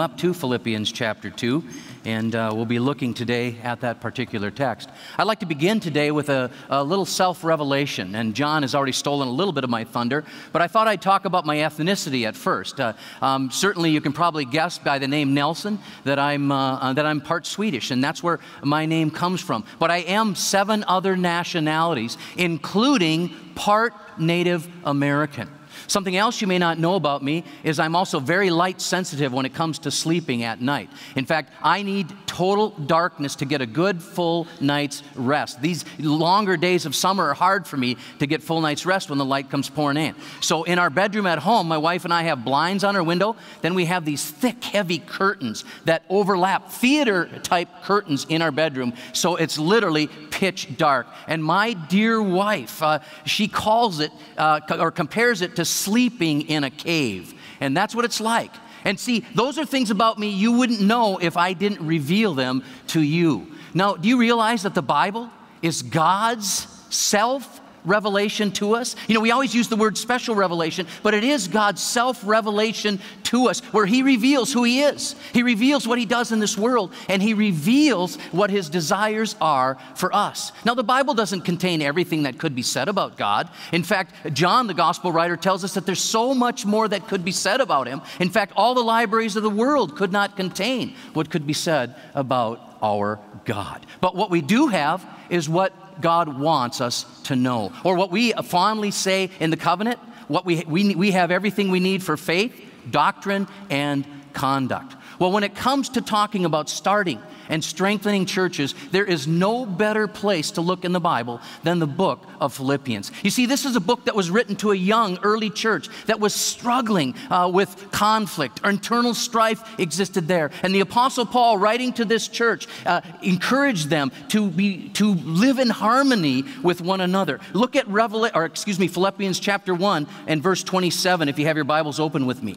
Up to Philippians chapter 2, and uh, we'll be looking today at that particular text. I'd like to begin today with a, a little self revelation, and John has already stolen a little bit of my thunder, but I thought I'd talk about my ethnicity at first. Uh, um, certainly, you can probably guess by the name Nelson that I'm, uh, uh, that I'm part Swedish, and that's where my name comes from. But I am seven other nationalities, including part Native American. Something else you may not know about me is I'm also very light sensitive when it comes to sleeping at night. In fact, I need total darkness to get a good full night's rest. These longer days of summer are hard for me to get full night's rest when the light comes pouring in. So in our bedroom at home, my wife and I have blinds on our window. Then we have these thick, heavy curtains that overlap, theater type curtains in our bedroom. So it's literally pitch dark. And my dear wife, uh, she calls it uh, or compares it to sleeping in a cave. And that's what it's like. And see, those are things about me you wouldn't know if I didn't reveal them to you. Now, do you realize that the Bible is God's self revelation to us. You know, we always use the word special revelation, but it is God's self revelation to us where He reveals who He is. He reveals what He does in this world, and He reveals what His desires are for us. Now, the Bible doesn't contain everything that could be said about God. In fact, John, the gospel writer, tells us that there's so much more that could be said about Him. In fact, all the libraries of the world could not contain what could be said about our God. But what we do have is what God wants us to know. Or what we fondly say in the covenant, what we, we, we have everything we need for faith, doctrine, and conduct. Well, when it comes to talking about starting and strengthening churches, there is no better place to look in the Bible than the book of Philippians. You see, this is a book that was written to a young, early church that was struggling uh, with conflict. Internal strife existed there. And the Apostle Paul, writing to this church, uh, encouraged them to, be, to live in harmony with one another. Look at Revelation, or excuse me, Philippians chapter 1 and verse 27, if you have your Bibles open with me.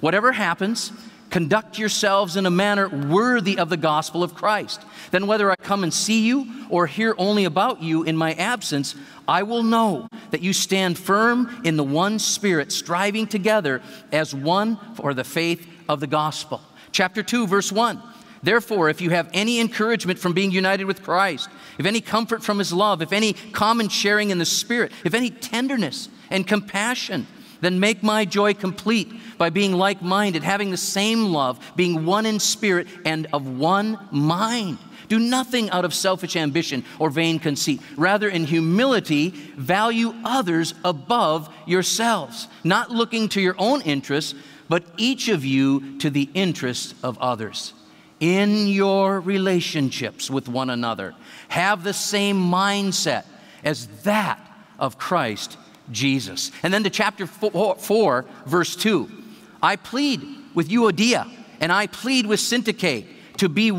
Whatever happens, Conduct yourselves in a manner worthy of the gospel of Christ. Then, whether I come and see you or hear only about you in my absence, I will know that you stand firm in the one Spirit, striving together as one for the faith of the gospel. Chapter 2, verse 1. Therefore, if you have any encouragement from being united with Christ, if any comfort from his love, if any common sharing in the Spirit, if any tenderness and compassion, then make my joy complete by being like minded, having the same love, being one in spirit and of one mind. Do nothing out of selfish ambition or vain conceit. Rather, in humility, value others above yourselves, not looking to your own interests, but each of you to the interests of others. In your relationships with one another, have the same mindset as that of Christ Jesus. And then to chapter 4, 4 verse 2. I plead with Euodia and I plead with Syntyche to be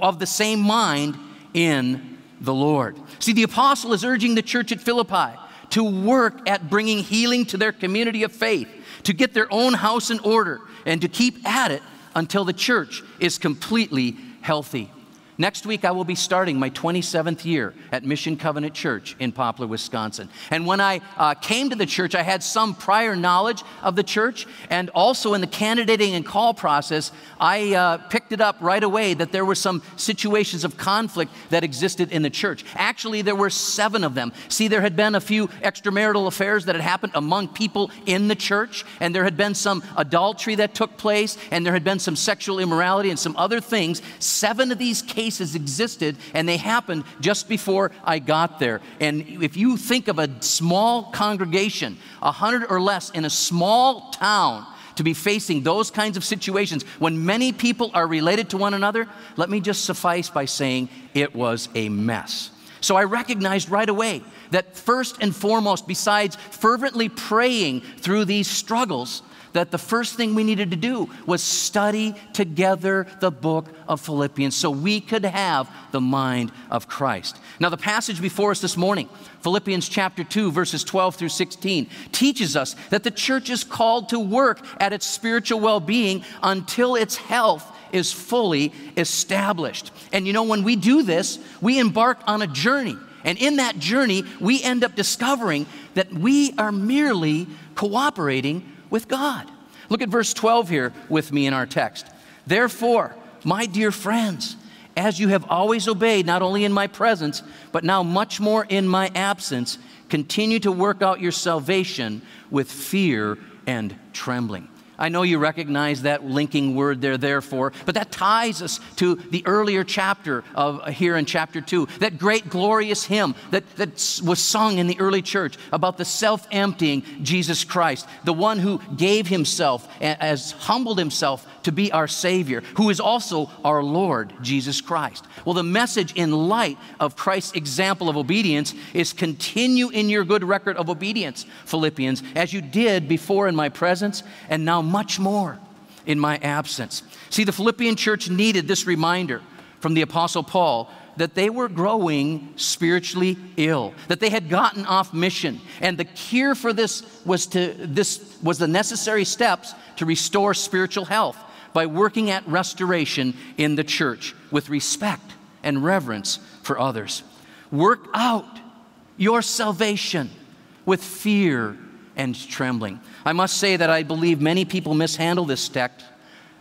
of the same mind in the Lord. See, the apostle is urging the church at Philippi to work at bringing healing to their community of faith, to get their own house in order, and to keep at it until the church is completely healthy. Next week, I will be starting my 27th year at Mission Covenant Church in Poplar, Wisconsin. And when I uh, came to the church, I had some prior knowledge of the church, and also in the candidating and call process, I uh, picked it up right away that there were some situations of conflict that existed in the church. Actually, there were seven of them. See, there had been a few extramarital affairs that had happened among people in the church, and there had been some adultery that took place, and there had been some sexual immorality and some other things. Seven of these cases cases existed and they happened just before I got there. And if you think of a small congregation, a hundred or less in a small town, to be facing those kinds of situations when many people are related to one another, let me just suffice by saying it was a mess. So I recognized right away that first and foremost, besides fervently praying through these struggles, that the first thing we needed to do was study together the book of Philippians so we could have the mind of Christ. Now, the passage before us this morning, Philippians chapter 2, verses 12 through 16, teaches us that the church is called to work at its spiritual well being until its health is fully established. And you know, when we do this, we embark on a journey. And in that journey, we end up discovering that we are merely cooperating with God. Look at verse 12 here with me in our text. Therefore, my dear friends, as you have always obeyed, not only in my presence, but now much more in my absence, continue to work out your salvation with fear and trembling. I know you recognize that linking word there, therefore, but that ties us to the earlier chapter of uh, here in chapter 2, that great glorious hymn that, that was sung in the early church about the self emptying Jesus Christ, the one who gave himself, and as humbled himself to be our Savior, who is also our Lord Jesus Christ. Well, the message in light of Christ's example of obedience is continue in your good record of obedience, Philippians, as you did before in my presence, and now much more in my absence. See, the Philippian church needed this reminder from the Apostle Paul that they were growing spiritually ill, that they had gotten off mission. And the cure for this was to this was the necessary steps to restore spiritual health by working at restoration in the church with respect and reverence for others. Work out your salvation with fear and trembling. I must say that I believe many people mishandle this text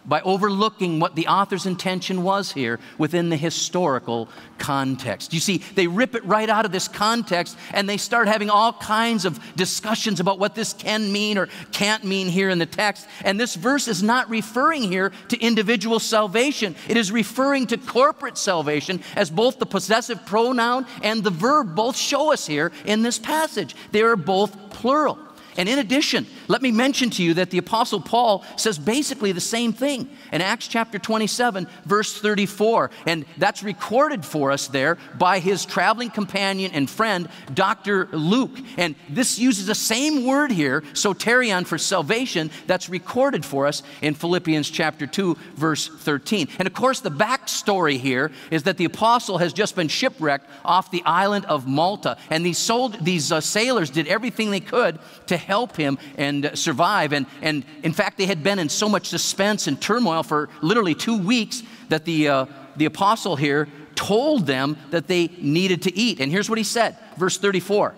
by overlooking what the author's intention was here within the historical context. You see, they rip it right out of this context and they start having all kinds of discussions about what this can mean or can't mean here in the text. And this verse is not referring here to individual salvation, it is referring to corporate salvation, as both the possessive pronoun and the verb both show us here in this passage. They are both plural. And in addition, let me mention to you that the Apostle Paul says basically the same thing in Acts chapter 27, verse 34. And that's recorded for us there by his traveling companion and friend, Dr. Luke. And this uses the same word here, soterion, for salvation, that's recorded for us in Philippians chapter 2, verse 13. And of course, the backstory here is that the apostle has just been shipwrecked off the island of Malta. And these, sold, these uh, sailors did everything they could to help him and survive. And, and in fact, they had been in so much suspense and turmoil for literally two weeks that the, uh, the apostle here told them that they needed to eat. And here's what he said, verse 34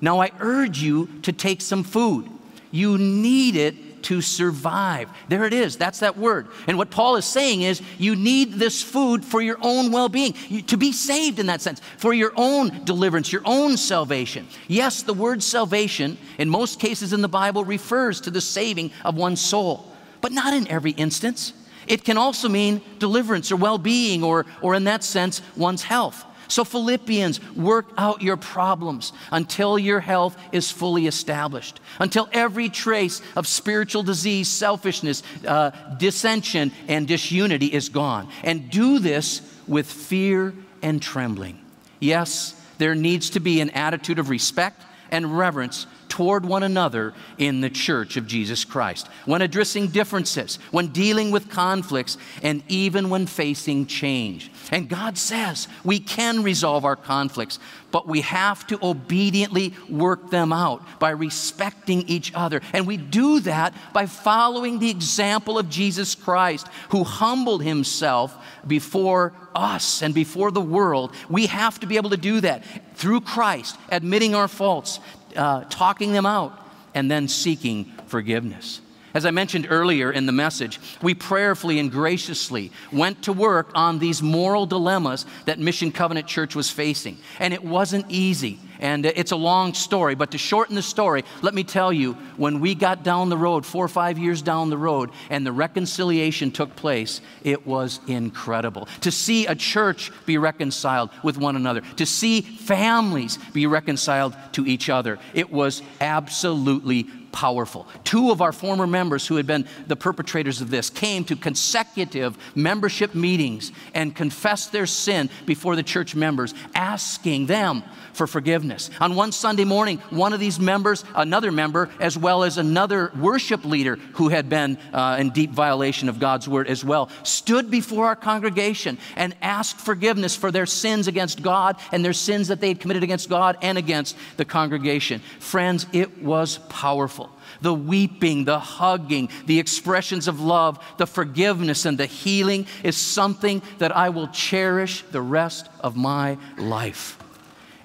Now I urge you to take some food. You need it to survive. There it is. That's that word. And what Paul is saying is you need this food for your own well being, to be saved in that sense, for your own deliverance, your own salvation. Yes, the word salvation, in most cases in the Bible, refers to the saving of one's soul, but not in every instance. It can also mean deliverance or well being, or, or in that sense, one's health. So, Philippians, work out your problems until your health is fully established, until every trace of spiritual disease, selfishness, uh, dissension, and disunity is gone. And do this with fear and trembling. Yes, there needs to be an attitude of respect and reverence toward one another in the church of Jesus Christ, when addressing differences, when dealing with conflicts, and even when facing change. And God says we can resolve our conflicts, but we have to obediently work them out by respecting each other. And we do that by following the example of Jesus Christ, who humbled himself before us and before the world. We have to be able to do that through Christ, admitting our faults, uh, talking them out, and then seeking forgiveness. As I mentioned earlier in the message, we prayerfully and graciously went to work on these moral dilemmas that Mission Covenant Church was facing. And it wasn't easy. And it's a long story, but to shorten the story, let me tell you when we got down the road, four or five years down the road, and the reconciliation took place, it was incredible. To see a church be reconciled with one another, to see families be reconciled to each other, it was absolutely powerful. Two of our former members who had been the perpetrators of this came to consecutive membership meetings and confessed their sin before the church members, asking them for forgiveness. On one Sunday morning, one of these members, another member, as well as another worship leader who had been uh, in deep violation of God's word as well, stood before our congregation and asked forgiveness for their sins against God and their sins that they had committed against God and against the congregation. Friends, it was powerful the weeping, the hugging, the expressions of love, the forgiveness, and the healing is something that I will cherish the rest of my life.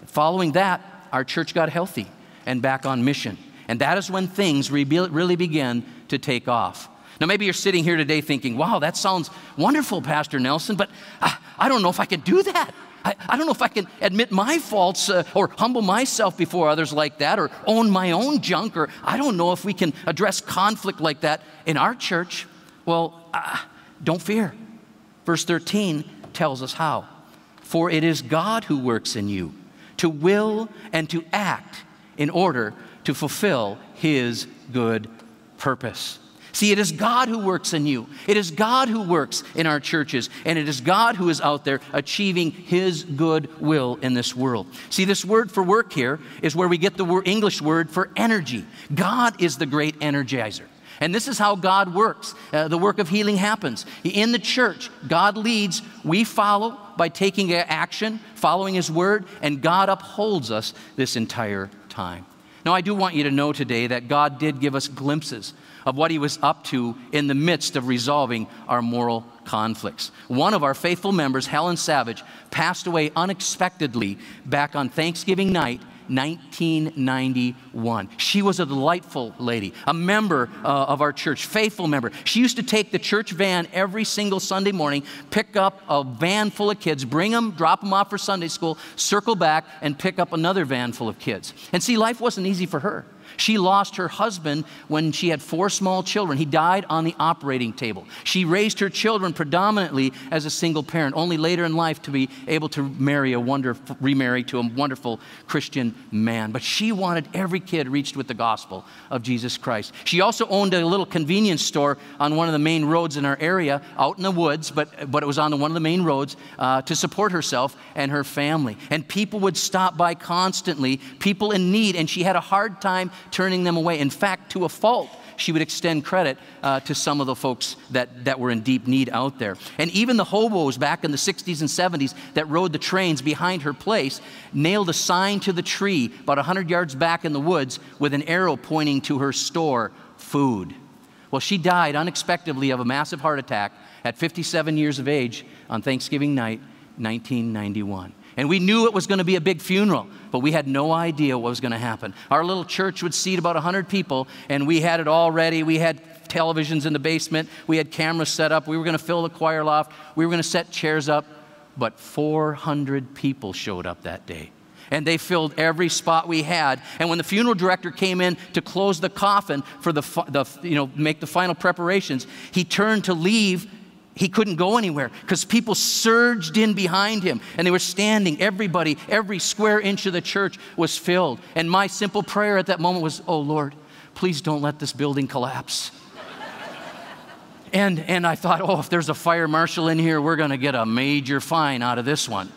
Following that, our church got healthy and back on mission. And that is when things really began to take off. Now, maybe you're sitting here today thinking, wow, that sounds wonderful, Pastor Nelson, but I, I don't know if I could do that. I, I, don't know if I can admit my faults uh, or humble myself before others like that or own my own junk, or I don't know if we can address conflict like that in our church. Well, uh, don't fear. Verse 13 tells us how. For it is God who works in you to will and to act in order to fulfill his good purpose. See, it is God who works in you. It is God who works in our churches, and it is God who is out there achieving His good will in this world. See, this word for work here is where we get the English word for energy. God is the great energizer. And this is how God works. Uh, the work of healing happens. In the church, God leads, we follow by taking action, following His word, and God upholds us this entire time. Now, I do want you to know today that God did give us glimpses of what He was up to in the midst of resolving our moral conflicts. One of our faithful members, Helen Savage, passed away unexpectedly back on Thanksgiving night 1991. She was a delightful lady, a member uh, of our church, faithful member. She used to take the church van every single Sunday morning, pick up a van full of kids, bring them, drop them off for Sunday school, circle back, and pick up another van full of kids. And see, life wasn't easy for her. She lost her husband when she had four small children. He died on the operating table. She raised her children predominantly as a single parent, only later in life to be able to marry a wonderful, remarry to a wonderful Christian man. But she wanted every kid reached with the gospel of Jesus Christ. She also owned a little convenience store on one of the main roads in our area, out in the woods, but, but it was on the, one of the main roads uh, to support herself and her family. And people would stop by constantly, people in need, and she had a hard time turning them away. In fact, to a fault, she would extend credit uh, to some of the folks that, that were in deep need out there. And even the hobos back in the 60s and 70s that rode the trains behind her place nailed a sign to the tree about 100 yards back in the woods with an arrow pointing to her store, food. Well, she died unexpectedly of a massive heart attack at 57 years of age on Thanksgiving night, 1991. And we knew it was going to be a big funeral, but we had no idea what was going to happen. Our little church would seat about 100 people, and we had it all ready. We had televisions in the basement, we had cameras set up, we were going to fill the choir loft, we were going to set chairs up. But 400 people showed up that day. And they filled every spot we had. And when the funeral director came in to close the coffin for the, the you know, make the final preparations, he turned to leave he couldn't go anywhere because people surged in behind him and they were standing. Everybody, every square inch of the church was filled. And my simple prayer at that moment was, Oh Lord, please don't let this building collapse. and, and I thought, Oh, if there's a fire marshal in here, we're going to get a major fine out of this one.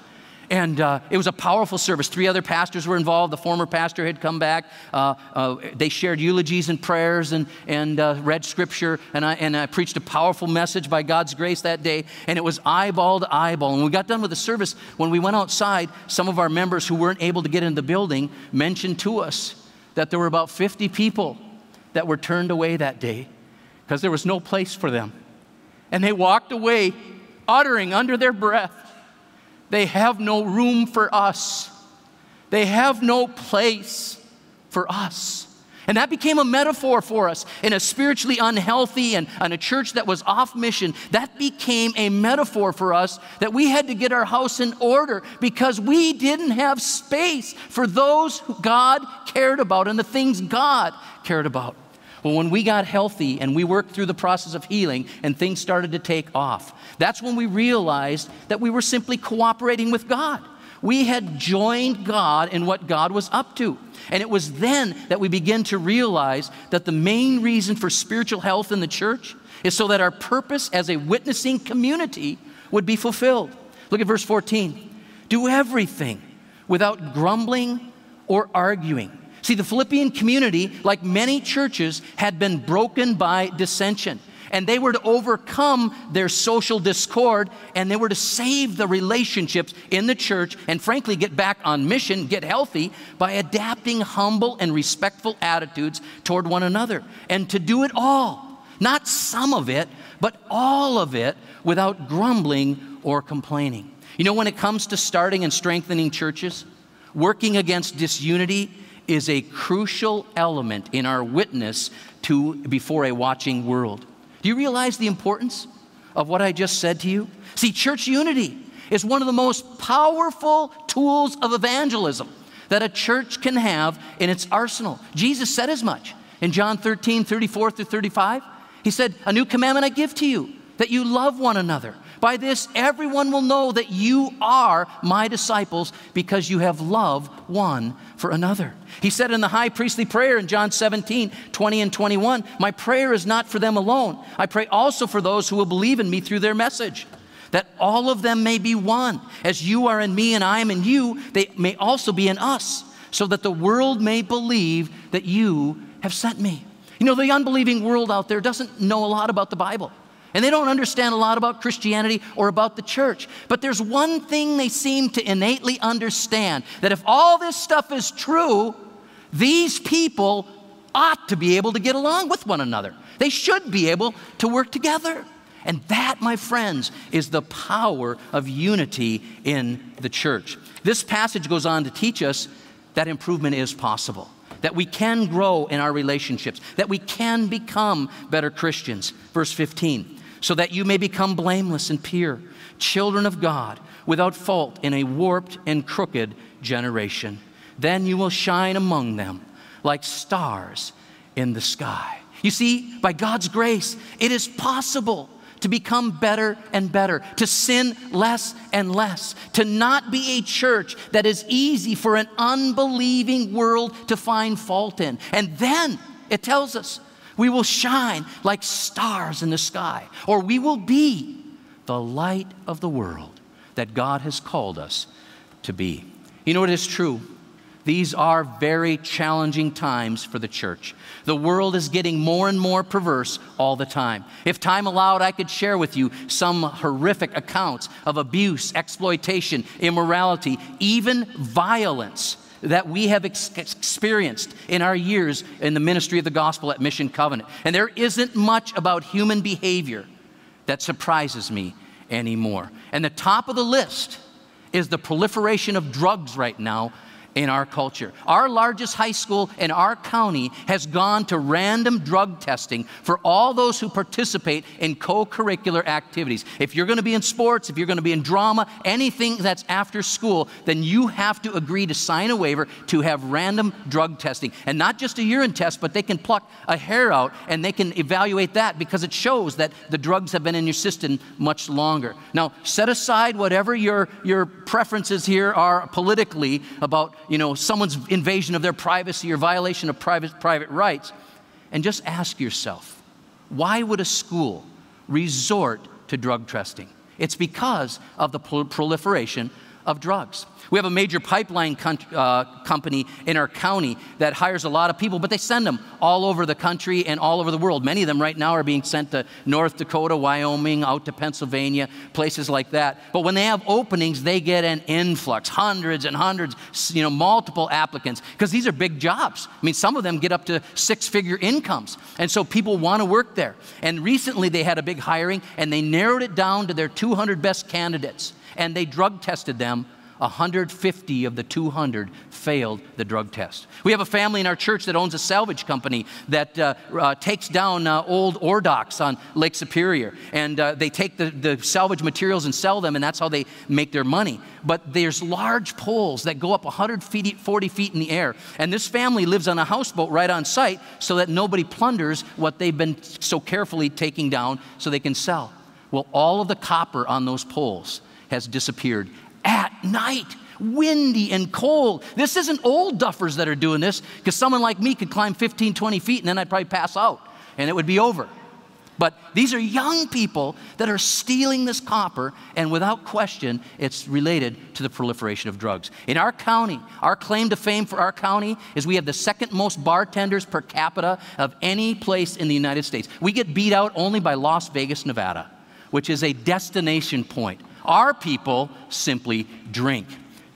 And uh, it was a powerful service. Three other pastors were involved. The former pastor had come back. Uh, uh, they shared eulogies and prayers and, and uh, read scripture. And I, and I preached a powerful message by God's grace that day. And it was eyeball to eyeball. And when we got done with the service, when we went outside, some of our members who weren't able to get into the building mentioned to us that there were about 50 people that were turned away that day because there was no place for them. And they walked away uttering under their breath, they have no room for us. They have no place for us. And that became a metaphor for us in a spiritually unhealthy and, and, a church that was off mission. That became a metaphor for us that we had to get our house in order because we didn't have space for those who God cared about and the things God cared about. Well, when we got healthy and we worked through the process of healing and things started to take off, that's when we realized that we were simply cooperating with God. We had joined God in what God was up to. And it was then that we began to realize that the main reason for spiritual health in the church is so that our purpose as a witnessing community would be fulfilled. Look at verse 14. Do everything without grumbling or arguing See, the Philippian community, like many churches, had been broken by dissension. And they were to overcome their social discord and they were to save the relationships in the church and, frankly, get back on mission, get healthy by adapting humble and respectful attitudes toward one another. And to do it all, not some of it, but all of it without grumbling or complaining. You know, when it comes to starting and strengthening churches, working against disunity is a crucial element in our witness to before a watching world. Do you realize the importance of what I just said to you? See, church unity is one of the most powerful tools of evangelism that a church can have in its arsenal. Jesus said as much in John 13, 34 through 35. He said, A new commandment I give to you, that you love one another. By this, everyone will know that you are my disciples because you have love one for another. He said in the high priestly prayer in John 17, 20 and 21, My prayer is not for them alone. I pray also for those who will believe in me through their message that all of them may be one. As you are in me and I am in you, they may also be in us, so that the world may believe that you have sent me. You know, the unbelieving world out there doesn't know a lot about the Bible. And they don't understand a lot about Christianity or about the church. But there's one thing they seem to innately understand that if all this stuff is true, these people ought to be able to get along with one another. They should be able to work together. And that, my friends, is the power of unity in the church. This passage goes on to teach us that improvement is possible, that we can grow in our relationships, that we can become better Christians. Verse 15, so that you may become blameless and pure, children of God, without fault in a warped and crooked generation. Then you will shine among them like stars in the sky. You see, by God's grace, it is possible to become better and better, to sin less and less, to not be a church that is easy for an unbelieving world to find fault in. And then it tells us we will shine like stars in the sky, or we will be the light of the world that God has called us to be. You know, it is true these are very challenging times for the church. The world is getting more and more perverse all the time. If time allowed, I could share with you some horrific accounts of abuse, exploitation, immorality, even violence that we have ex- experienced in our years in the ministry of the gospel at Mission Covenant. And there isn't much about human behavior that surprises me anymore. And the top of the list is the proliferation of drugs right now in our culture. Our largest high school in our county has gone to random drug testing for all those who participate in co curricular activities. If you're going to be in sports, if you're going to be in drama, anything that's after school, then you have to agree to sign a waiver to have random drug testing. And not just a urine test, but they can pluck a hair out and they can evaluate that because it shows that the drugs have been in your system much longer. Now, set aside whatever your, your preferences here are politically about you know, someone's invasion of their privacy or violation of private, private rights. And just ask yourself, why would a school resort to drug testing? It's because of the proliferation of drugs. We have a major pipeline uh, company in our county that hires a lot of people, but they send them all over the country and all over the world. Many of them right now are being sent to North Dakota, Wyoming, out to Pennsylvania, places like that. But when they have openings, they get an influx, hundreds and hundreds, you know, multiple applicants, because these are big jobs. I mean, some of them get up to six figure incomes. And so people want to work there. And recently they had a big hiring and they narrowed it down to their 200 best candidates and they drug tested them 150 of the 200 failed the drug test. We have a family in our church that owns a salvage company that uh, uh, takes down uh, old ore docks on Lake Superior. And uh, they take the, the salvage materials and sell them, and that's how they make their money. But there's large poles that go up 140 feet in the air. And this family lives on a houseboat right on site so that nobody plunders what they've been so carefully taking down so they can sell. Well, all of the copper on those poles has disappeared at night, windy and cold. This isn't old duffers that are doing this because someone like me could climb 15, 20 feet and then I'd probably pass out and it would be over. But these are young people that are stealing this copper, and without question, it's related to the proliferation of drugs. In our county, our claim to fame for our county is we have the second most bartenders per capita of any place in the United States. We get beat out only by Las Vegas, Nevada, which is a destination point our people simply drink.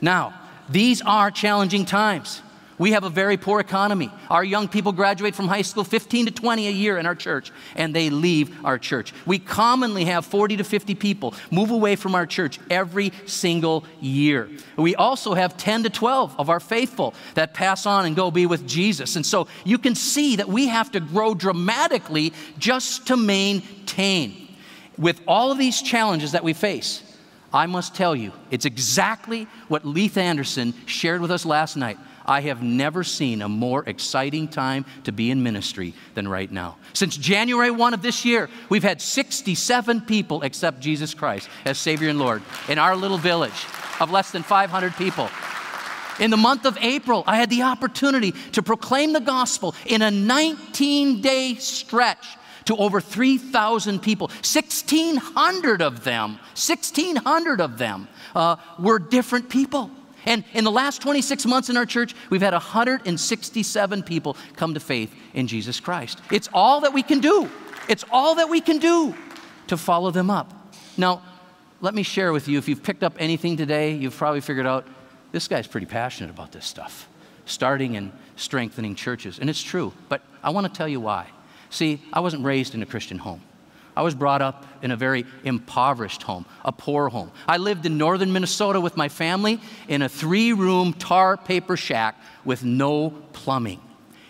Now, these are challenging times. We have a very poor economy. Our young people graduate from high school 15 to 20 a year in our church, and they leave our church. We commonly have 40 to 50 people move away from our church every single year. We also have 10 to 12 of our faithful that pass on and go be with Jesus. And so you can see that we have to grow dramatically just to maintain. With all of these challenges that we face, I must tell you, it's exactly what Leith Anderson shared with us last night. I have never seen a more exciting time to be in ministry than right now. Since January 1 of this year, we've had 67 people accept Jesus Christ as Savior and Lord in our little village of less than 500 people. In the month of April, I had the opportunity to proclaim the gospel in a 19 day stretch to over 3,000 people. 1,600 of them, 1,600 of them uh, were different people. And in the last 26 months in our church, we've had 167 people come to faith in Jesus Christ. It's all that we can do. It's all that we can do to follow them up. Now, let me share with you if you've picked up anything today, you've probably figured out this guy's pretty passionate about this stuff, starting and strengthening churches. And it's true, but I want to tell you why. See, I wasn't raised in a Christian home. I was brought up in a very impoverished home, a poor home. I lived in northern Minnesota with my family in a three room tar paper shack with no plumbing.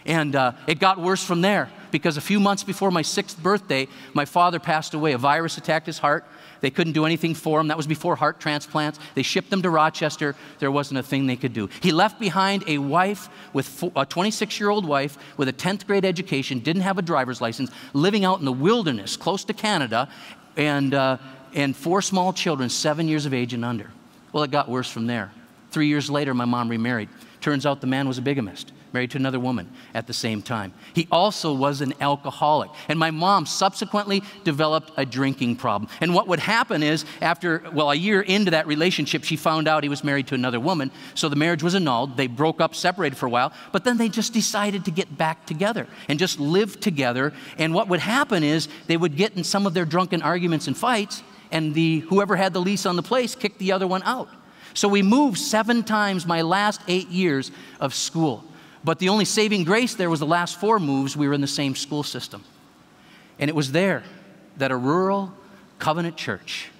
And uh, it got worse from there because a few months before my sixth birthday, my father passed away. A virus attacked his heart. They couldn't do anything for him. That was before heart transplants. They shipped him to Rochester. There wasn't a thing they could do. He left behind a wife with a 26 year old wife with a 10th grade education, didn't have a driver's license, living out in the wilderness close to Canada, and, uh, and four small children, seven years of age and under. Well, it got worse from there. Three years later, my mom remarried. Turns out the man was a bigamist married to another woman at the same time. He also was an alcoholic. And my mom subsequently developed a drinking problem. And what would happen is, after, well, a year into that relationship, she found out he was married to another woman. So the marriage was annulled. They broke up, separated for a while, but then they just decided to get back together and just live together. And what would happen is, they would get in some of their drunken arguments and fights, and the, whoever had the lease on the place kicked the other one out. So we moved seven times my last eight years of school. But the only saving grace there was the last four moves, we were in the same school system. And it was there that a rural covenant church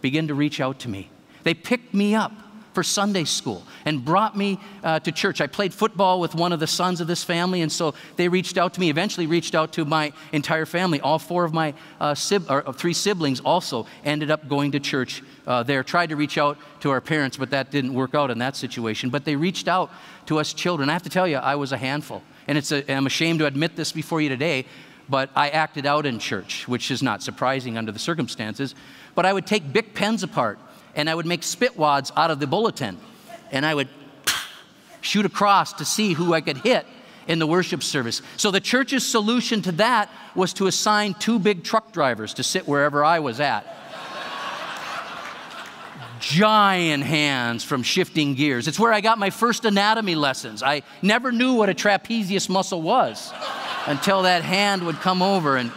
began to reach out to me. They picked me up for Sunday school and brought me uh, to church. I played football with one of the sons of this family, and so they reached out to me, eventually reached out to my entire family. All four of my uh, sib- uh, three siblings also ended up going to church uh, there. Tried to reach out to our parents, but that didn't work out in that situation. But they reached out to us children. I have to tell you, I was a handful. And it's I'm ashamed to admit this before you today, but I acted out in church, which is not surprising under the circumstances. But I would take Bic pens apart and I would make spit wads out of the bulletin and I would shoot across to see who I could hit in the worship service. So the church's solution to that was to assign two big truck drivers to sit wherever I was at. Giant hands from shifting gears. It's where I got my first anatomy lessons. I never knew what a trapezius muscle was until that hand would come over and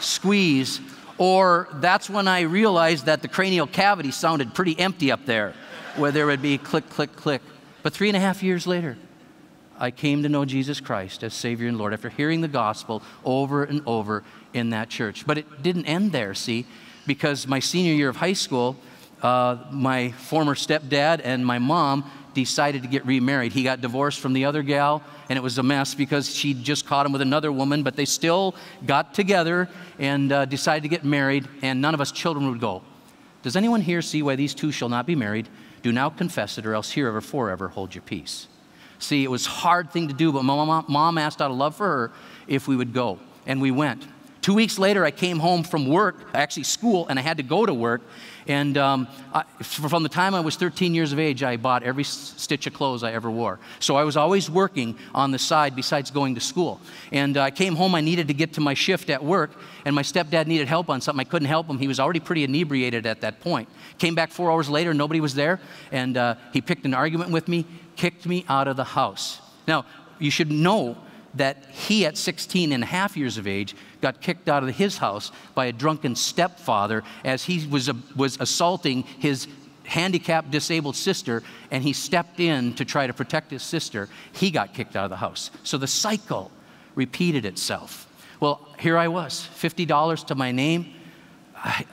squeeze or that's when I realized that the cranial cavity sounded pretty empty up there, where there would be click, click, click. But three and a half years later, I came to know Jesus Christ as Savior and Lord after hearing the gospel over and over in that church. But it didn't end there, see, because my senior year of high school, uh, my former stepdad and my mom decided to get remarried. He got divorced from the other gal, and it was a mess because she just caught him with another woman, but they still got together and uh, decided to get married, and none of us children would go. Does anyone here see why these two shall not be married? Do now confess it, or else herever forever hold your peace. See, it was a hard thing to do, but mom, mom asked out of love for her if we would go, and we went. Two weeks later, I came home from work, actually school, and I had to go to work. And um, I, from the time I was 13 years of age, I bought every stitch of clothes I ever wore. So I was always working on the side besides going to school. And uh, I came home, I needed to get to my shift at work, and my stepdad needed help on something. I couldn't help him. He was already pretty inebriated at that point. Came back four hours later, nobody was there, and uh, he picked an argument with me, kicked me out of the house. Now, you should know that he, at 16 and a half years of age, got kicked out of his house by a drunken stepfather as he was, was assaulting his handicapped, disabled sister, and he stepped in to try to protect his sister, he got kicked out of the house. So the cycle repeated itself. Well, here I was, $50 to my name,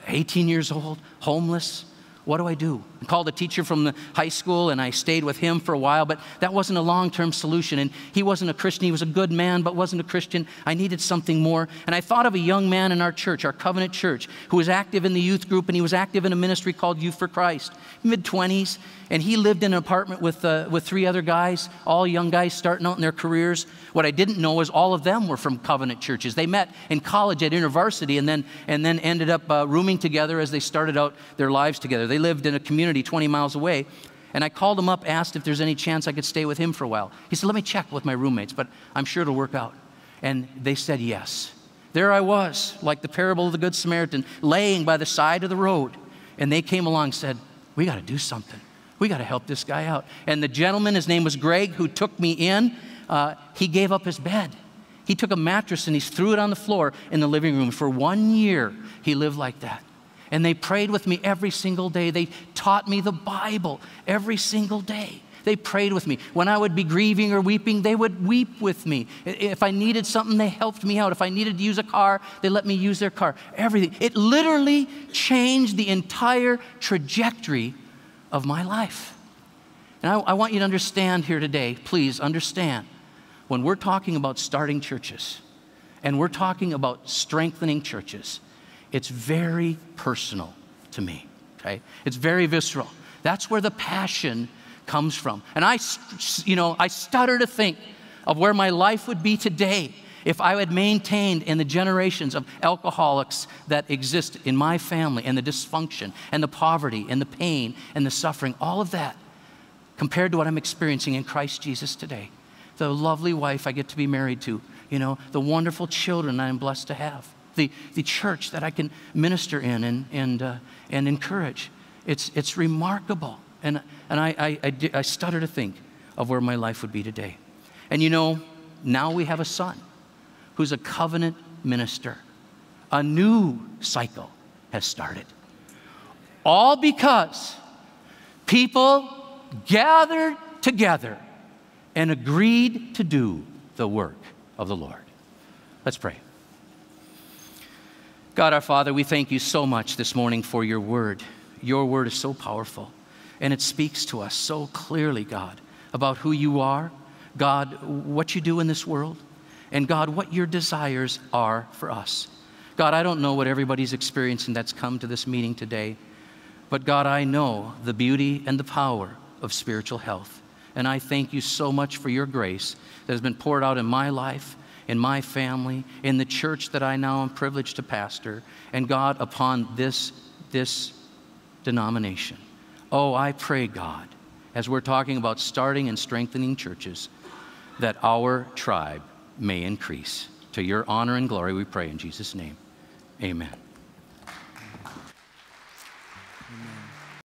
18 years old, homeless, what do I do? Called a teacher from the high school and I stayed with him for a while, but that wasn't a long term solution. And he wasn't a Christian. He was a good man, but wasn't a Christian. I needed something more. And I thought of a young man in our church, our covenant church, who was active in the youth group and he was active in a ministry called Youth for Christ, mid 20s. And he lived in an apartment with, uh, with three other guys, all young guys starting out in their careers. What I didn't know was all of them were from covenant churches. They met in college at university and then, and then ended up uh, rooming together as they started out their lives together. They lived in a community 20 miles away. And I called him up, asked if there's any chance I could stay with him for a while. He said, Let me check with my roommates, but I'm sure it'll work out. And they said yes. There I was, like the parable of the Good Samaritan, laying by the side of the road. And they came along and said, We got to do something. We got to help this guy out. And the gentleman, his name was Greg, who took me in, uh, he gave up his bed. He took a mattress and he threw it on the floor in the living room. For one year, he lived like that. And they prayed with me every single day. They taught me the Bible every single day. They prayed with me. When I would be grieving or weeping, they would weep with me. If I needed something, they helped me out. If I needed to use a car, they let me use their car. Everything. It literally changed the entire trajectory of my life. And I, I want you to understand here today, please understand, when we're talking about starting churches and we're talking about strengthening churches, it's very personal to me, okay? It's very visceral. That's where the passion comes from. And I, you know, I stutter to think of where my life would be today if I had maintained in the generations of alcoholics that exist in my family and the dysfunction and the poverty and the pain and the suffering, all of that, compared to what I'm experiencing in Christ Jesus today. The lovely wife I get to be married to, you know, the wonderful children I'm blessed to have the, the church that I can minister in and, and, uh, and encourage. It's, it's remarkable. And, and I, I, I, I stutter to think of where my life would be today. And you know, now we have a son who's a covenant minister. A new cycle has started. All because people gathered together and agreed to do the work of the Lord. Let's pray. God our Father, we thank you so much this morning for your word. Your word is so powerful, and it speaks to us so clearly, God, about who you are, God, what you do in this world, and God, what your desires are for us. God, I don't know what everybody's experiencing that's come to this meeting today, but God, I know the beauty and the power of spiritual health. And I thank you so much for your grace that has been poured out in my life in my family, in the church that I now am privileged to pastor, and God, upon this, this denomination. Oh, I pray, God, as we're talking about starting and strengthening churches, that our tribe may increase. To your honor and glory, we pray in Jesus' name. Amen.